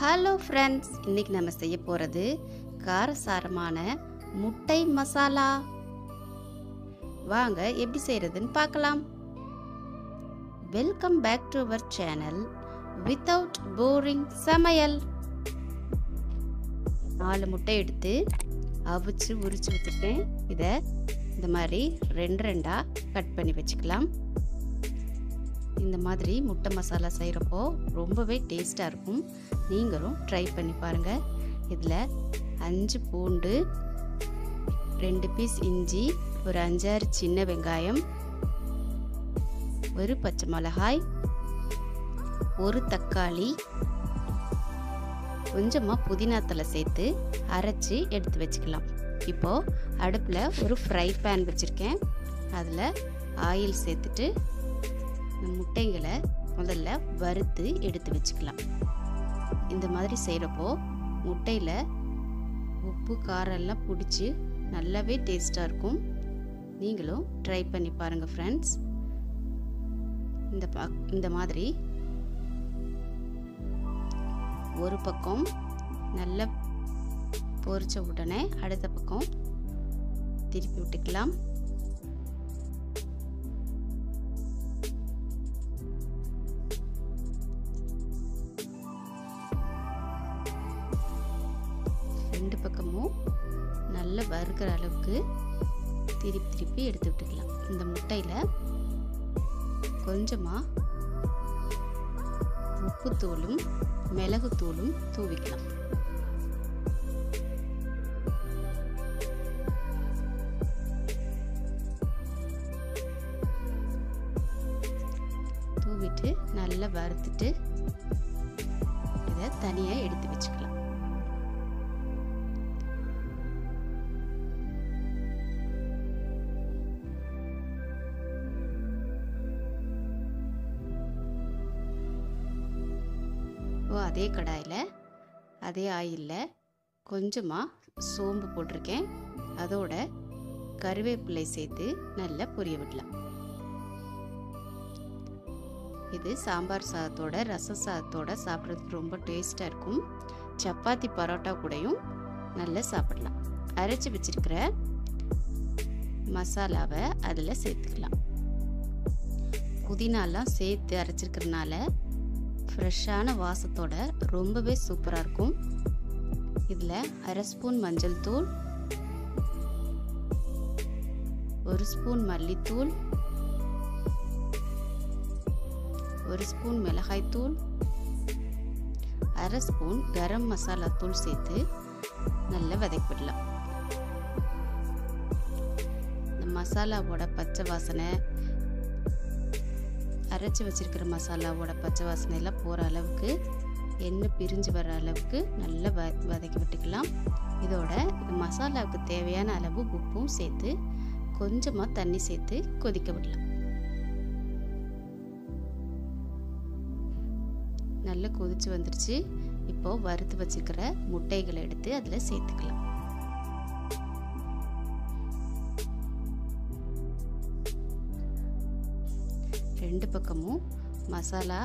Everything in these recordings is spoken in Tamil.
ஹலோ ஃப்ரெண்ட்ஸ் இன்னைக்கு நம்ம செய்ய போகிறது காரசாரமான முட்டை மசாலா. வாங்க எப்படி செய்கிறதுன்னு பார்க்கலாம். Welcome back to our channel without boring சமையல். நாலு முட்டை எடுத்து அவிச்சு உரிச்சு வச்சுருக்கேன். இதை இந்த மாதிரி ரெண்டு ரெண்டாக கட் பண்ணி வச்சுக்கலாம். இந்த மாதிரி முட்டை மசாலா செய்கிறப்போ ரொம்பவே டேஸ்ட்டாக இருக்கும். நீங்களும் ட்ரை பண்ணி பாருங்கள் இதில் அஞ்சு பூண்டு ரெண்டு பீஸ் இஞ்சி ஒரு அஞ்சாறு சின்ன வெங்காயம் ஒரு பச்சை மிளகாய் ஒரு தக்காளி கொஞ்சமாக புதினா தலை சேர்த்து அரைச்சி எடுத்து வச்சுக்கலாம். இப்போது அடுப்பில் ஒரு ஃப்ரை பேன் வச்சுருக்கேன். அதில் ஆயில் சேர்த்துட்டு முட்டைங்களை முதல்ல வறுத்து எடுத்து வச்சுக்கலாம். இந்த மாதிரி செய்கிறப்போ முட்டையில் உப்பு காரம் எல்லாம் பிடிச்சி நல்லாவே டேஸ்ட்டாக இருக்கும். நீங்களும் ட்ரை பண்ணி பாருங்கள் ஃப்ரெண்ட்ஸ் இந்த பா இந்த மாதிரி ஒரு பக்கம் நல்லா பொரிச்ச உடனே அடுத்த பக்கம் திருப்பி விட்டுக்கலாம். ரெண்டு பக்கமும் நல்லா வறுக்கிற அளவுக்கு திருப்பி திருப்பி எடுத்து விட்டுக்கலாம். இந்த முட்டையில் கொஞ்சமாக உப்புத்தூளும் மிளகுத்தூளும் தூவிக்கலாம். தூவிட்டு நல்லா வறுத்துட்டு இதை தனியாக எடுத்து வச்சுக்கலாம். அதே கடாயில் அதே ஆயிலில் கொஞ்சமாக சோம்பு போட்டிருக்கேன். அதோட கருவேப்பிலை சேர்த்து நல்லா பொரிய விடலாம். இது சாம்பார் சாதத்தோட ரச சாதத்தோட சாப்பிட்றதுக்கு ரொம்ப டேஸ்ட்டாக இருக்கும். சப்பாத்தி பரோட்டா கூடையும் நல்லா சாப்பிடலாம். அரைச்சி வச்சிருக்கிற மசாலாவை அதில் சேர்த்துக்கலாம். புதினாலாம் சேர்த்து அரைச்சிருக்கிறதுனால ஃப்ரெஷ்ஷான வாசத்தோட ரொம்பவே சூப்பராக இருக்கும். இதில் அரை ஸ்பூன் மஞ்சள் தூள் ஒரு ஸ்பூன் மல்லித்தூள் ஒரு ஸ்பூன் மிளகாய் தூள் அரை ஸ்பூன் கரம் மசாலா தூள் சேர்த்து நல்லா வதக்கிவிடலாம் இந்த மசாலாவோட பச்சை வாசனை அரைச்சி வச்சிருக்கிற மசாலாவோட பச்சை வாசனையெல்லாம் போகிற அளவுக்கு எண்ணெய் பிரிஞ்சு வர அளவுக்கு நல்லா வ வதக்கி விட்டுக்கலாம். இதோட இந்த மசாலாவுக்கு தேவையான அளவு உப்பும் சேர்த்து கொஞ்சமாக தண்ணி சேர்த்து கொதிக்க விடலாம். நல்லா கொதிச்சு வந்துருச்சு. இப்போது வறுத்து வச்சுக்கிற முட்டைகளை எடுத்து அதில் சேர்த்துக்கலாம். ரெண்டு பக்கமும் மசாலா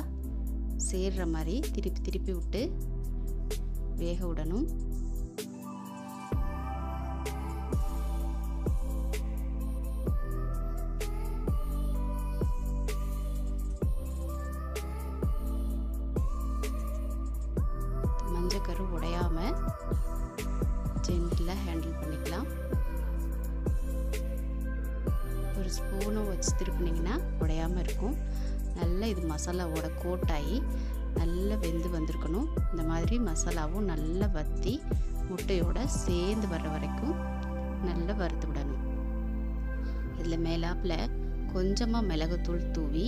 சேர்ற மாதிரி திருப்பி திருப்பி விட்டு வேக விடணும். மஞ்சக்கரு உடையாம ஜென்டில் ஹேண்டில் பண்ணிக்கலாம். ஒரு ஸ்பூனும் வச்சு திருப்பினீங்கன்னா உடையாமல் இருக்கும். நல்லா இது மசாலாவோட கோட்டாகி நல்லா வெந்து வந்திருக்கணும். இந்த மாதிரி மசாலாவும் நல்லா வற்றி முட்டையோட சேர்ந்து வர்ற வரைக்கும் நல்லா வறுத்து விடணும். இதில் மேலாப்பில் கொஞ்சமாக மிளகுத்தூள் தூவி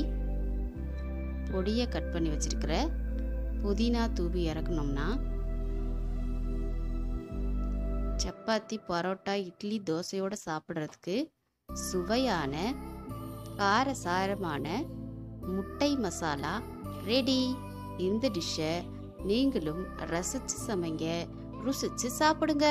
பொடியை கட் பண்ணி வச்சுருக்கிற புதினா தூவி இறக்கணும்னா சப்பாத்தி பரோட்டா இட்லி தோசையோடு சாப்பிட்றதுக்கு சுவையான காரசாரமான முட்டை மசாலா ரெடி இந்த டிஷ்ஷை நீங்களும் ரசித்து சமைங்க ருசித்து சாப்பிடுங்க.